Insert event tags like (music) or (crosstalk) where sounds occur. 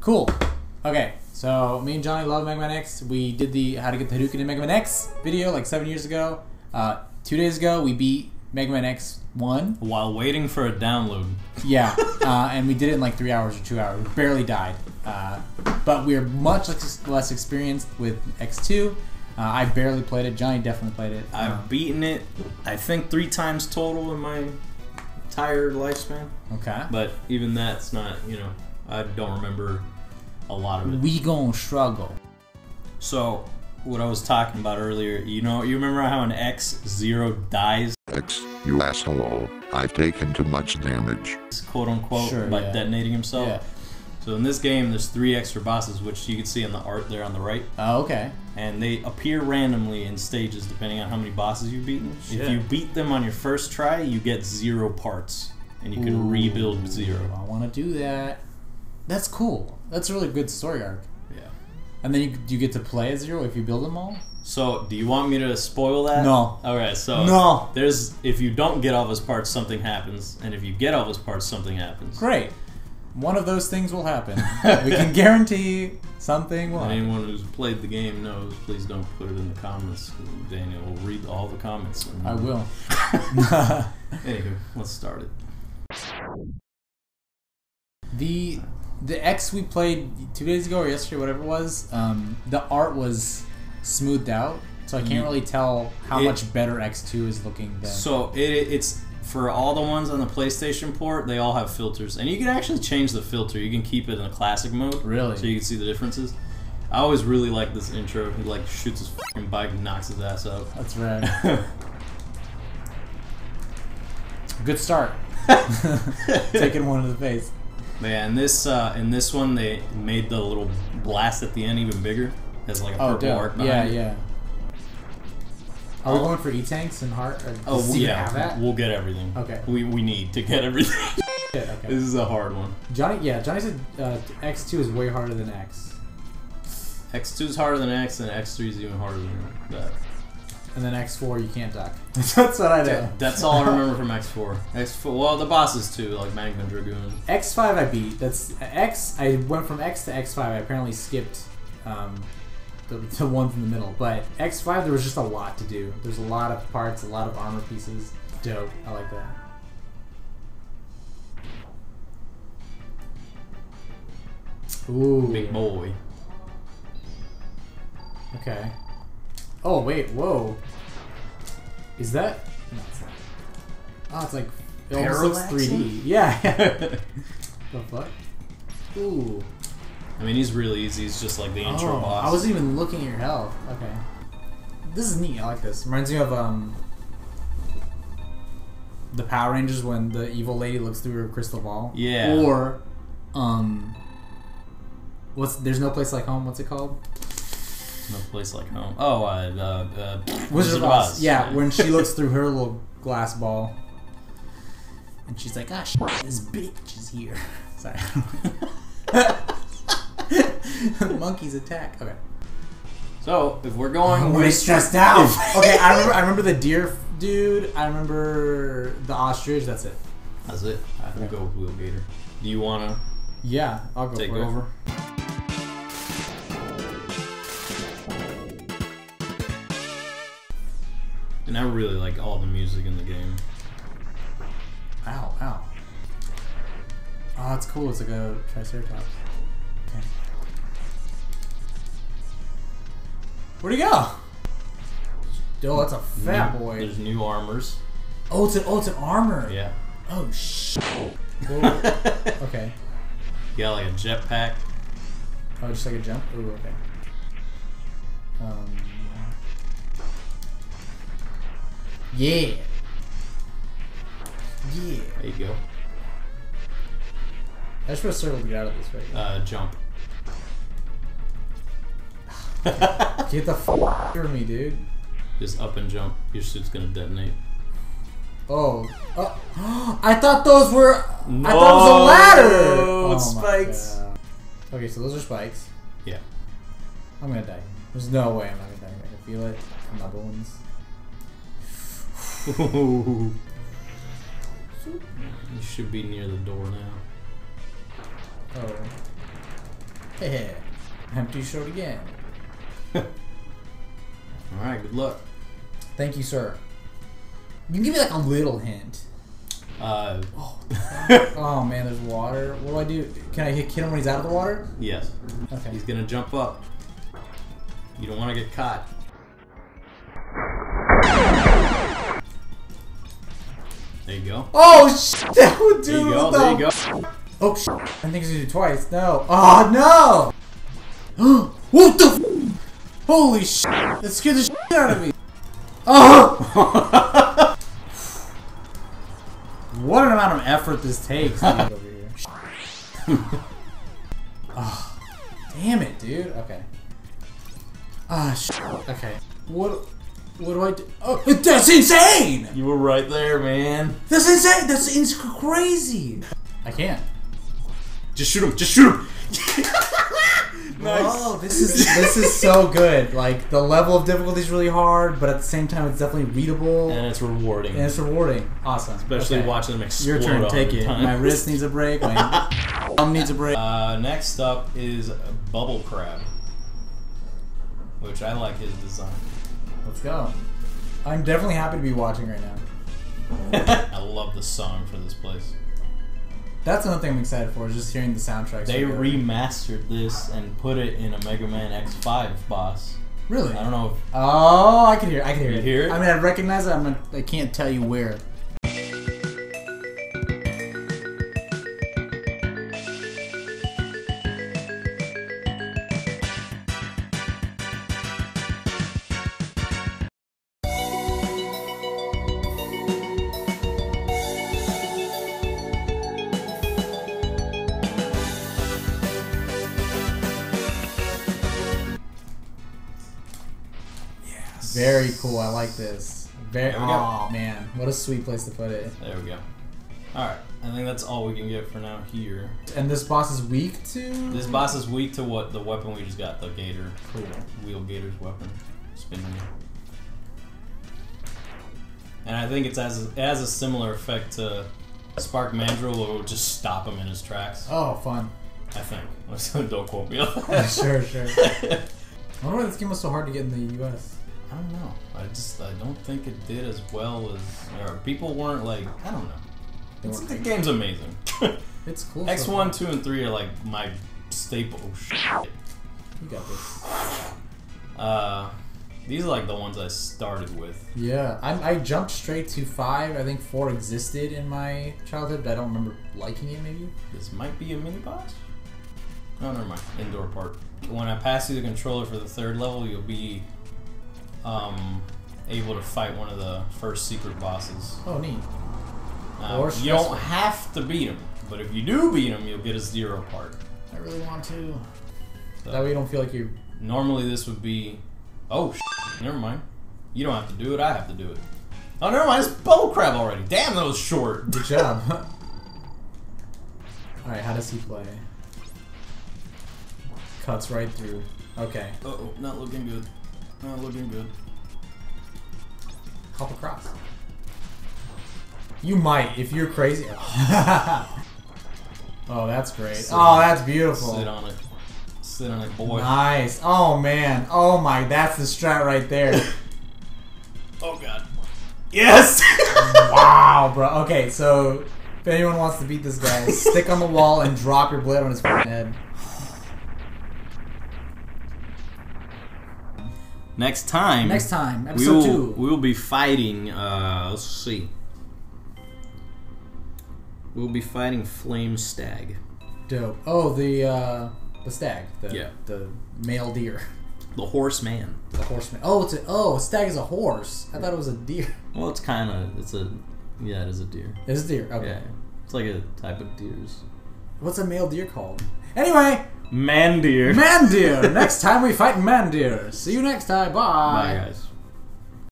Cool. Okay, so me and Johnny love Mega Man X. We did the how to get the Hadouken in Mega Man X video like seven years ago. Uh, two days ago, we beat Mega Man X one. While waiting for a download. Yeah, (laughs) uh, and we did it in like three hours or two hours. We barely died. Uh, but we're much less, less experienced with X2. Uh, I barely played it. Johnny definitely played it. I've Um, beaten it, I think, three times total in my entire lifespan. okay. But even that's not, you know, I don't remember a lot of it. We gon' struggle. So, what I was talking about earlier, you know, you remember how an X zero dies, X, you asshole. I've taken too much damage. quote unquote, Sure, by yeah. detonating himself? Yeah. So in this game, there's three extra bosses, which you can see in the art there on the right, Oh, okay. and they appear randomly in stages depending on how many bosses you've beaten. Shit. If you beat them on your first try, you get zero parts, and you can rebuild zero. I want to do that. That's cool. That's a really good story arc. Yeah. And then you, you get to play as zero if you build them all. So, do you want me to spoil that? No. Alright, so No. There's if you don't get all of his parts, something happens, and if you get all of his parts, something happens. Great. One of those things will happen. (laughs) we can guarantee something will. Happen. anyone who's played the game knows. Please don't put it in the comments. Daniel will read all the comments. I will. (laughs) (laughs) Anywho, let's start it. the the X we played two days ago or yesterday, whatever it was. Um, the art was smoothed out, so I can't really tell how It- much better X2 is looking than. So it, it's for all the ones on the PlayStation port. They all have filters, and you can actually change the filter. You can keep it in a classic mode, Really? so you can see the differences. I always really like this intro. He like shoots his fucking bike and knocks his ass out. That's right. (laughs) Good start. (laughs) (laughs) Taking one to the face. Yeah, and this uh, in this one they made the little blast at the end even bigger. Has like a Oh, purple arc dope. Yeah, behind it. yeah. Are we going for E tanks and heart? Oh yeah, we'll get everything. Okay. We we need to get everything. (laughs) Shit, okay. this is a hard one. Johnny, yeah, Johnny said uh, X2 is way harder than X, X two is harder than X, and X three is even harder than that. And then X4 you can't duck. (laughs) That's what I know. That's all I (laughs) remember from X four. X four. Well, the bosses too, like Magma Dragoon. X5 I beat. That's X. I went from X to X5. I apparently skipped um, the, the ones in the middle. But X5 there was just a lot to do. There's a lot of parts, a lot of armor pieces. Dope. I like that. Ooh. Big boy. Okay. Oh wait, whoa. Is that? No, it's not. Oh, it's like it almost looks 3D. (laughs) Yeah. the fuck? Ooh. I mean, he's really easy. He's just like the intro Oh, boss. I wasn't even looking at your health. Okay. This is neat. I like this. Reminds me of um the Power Rangers when the evil lady looks through her crystal ball. Yeah. Or um what's there's no place like home. What's it called? No place like home. Oh, uh, uh, uh Wizard of Oz. Yeah, when she looks (laughs) through her little glass ball, and she's like, "Ah, shit, this bitch is here." (laughs) Sorry. (laughs) Monkeys attack. Okay. So if we're going I'm with stressed out. okay, I remember. I remember the deer dude. I remember the ostrich. That's it. that's it. We'll go with Wheel Gator. Do you want to Yeah, I'll go take for it. And I really like all the music in the game. Ow, ow. Oh, that's cool. It's like a triceratops. Okay. Where'd he go? Oh, that's a fat New- boy. There's new armors. Oh, it's an oh, it's an armor. Yeah. Oh shit. (laughs) okay. You got like a jetpack. Oh, just like a jump. Ooh, okay. Um. Yeah. Yeah. There you go. I just put to circle to get out of this right Uh, jump. (laughs) Get the f out of me, dude. Just up and jump. Your suit's gonna detonate. Oh. oh. (gasps) I thought those were. I thought it No, was a ladder. it's spikes. God. Okay, so those are spikes. Yeah. I'm gonna die. There's no way I'm not gonna die. I can feel it in my bones. You should be near the door now. Oh. Hey, I'm too short again. (laughs) All right, good luck. Thank you, sir. You can give me like a little hint. Uh, Oh (laughs) oh man, there's water. What do I do? Can I hit hit him when he's out of the water? yes, Okay. he's gonna jump up. You don't want to get caught. There you go. Oh shit! That would do There you go. the- There you go. Oh shit! I think he's gonna do it twice. No. Oh no! (gasps) what the? F- Holy shit! That scared the shit out of me. Oh! (laughs) what an amount of effort this takes. Dude, over here. oh, damn it, dude. Okay. Ah, shit. Okay. What? What do I do? Oh, that's insane! You were right there, man. That's insane! That's ins- crazy! I can't. Just shoot him. Just shoot him. (laughs) Oh, this is this is so good. Like the level of difficulty is really hard, but at the same time, it's definitely readable And it's rewarding. and it's rewarding. Awesome. Especially Okay. watching them explode. Your turn. all Take the it. time. My wrist needs a break. My (laughs) thumb needs a break. Uh, next up is Bubble Crab, which I like his design. Let's go. I'm definitely happy to be watching right now. (laughs) I love the song for this place. That's another thing I'm excited for. Is just hearing the soundtrack. They so remastered this and put it in a Mega Man X5 boss. really. I don't know if Oh, I can hear. It. I can hear You it. hear it? I mean, I recognize it. I'm. Not, I can't tell you where. Very cool. I like this. Very. There we go. Oh man, what a sweet place to put it. There we go. Alright, I think that's all we can get for now here. And this boss is weak to. This boss is weak to what the weapon we just got, the Gator. Cool. Wheel Gator's weapon. Spinning. And I think it's as it has a similar effect to Spark Mandrill where it will just stop him in his tracks. Oh, fun. I think. (laughs) Don't quote me on (laughs) that. sure, sure. (laughs) I wonder why this game was so hard to get in the U.S. I don't know. I just I don't think it did as well as or people weren't like I don't know. It's, the game's amazing. (laughs) It's cool. X one, two, and three are like my staple. Oh, shit. You got this. Uh, these are like the ones I started with. Yeah, I, I jumped straight to five. I think four existed in my childhood, but I don't remember liking it. Maybe. This might be a mini boss. Oh, never mind. Indoor part. When I pass you the controller for the third level, you'll be um, able to fight one of the first secret bosses. Oh, neat. Uh, Or you don't have to beat him, but if you do beat him, you'll get a zero part. I really want to. So- That way you don't feel like you. Normally, this would be. Oh, sh- never mind. You don't have to do it. I have to do it. Oh, never mind. It's bubble crab already. Damn, that was short. Good job. (laughs) All right, how does he play? Cuts right through. Okay, oh, not looking good. Not looking good. hop across. You might if you're crazy. (laughs) oh, that's great. Sit oh, that's beautiful. Sit on it. Sit on it, boy. Nice. Oh man. Oh my. That's the strat right there. (coughs) Oh god. Yes. (laughs) wow, bro. Okay, so if anyone wants to beat this guy, (laughs) stick on the wall and drop your blade on his head. Next time. Next time, we episode will two. we will be fighting. Uh, let's see. We'll be fighting Flame Stag. Dope. Oh, the uh, the stag. The, Yeah. The male deer. The Horseman. The horseman. Oh, it's a oh, a stag is a horse. I thought it was a deer. Well, it's kind of it's a yeah, it is a deer. It's a deer. Okay. Yeah, it's like a type of deers. What's a male deer called? Anyway, Man deer. man deer. next time we fight man deer. See you next time. Bye. Bye guys.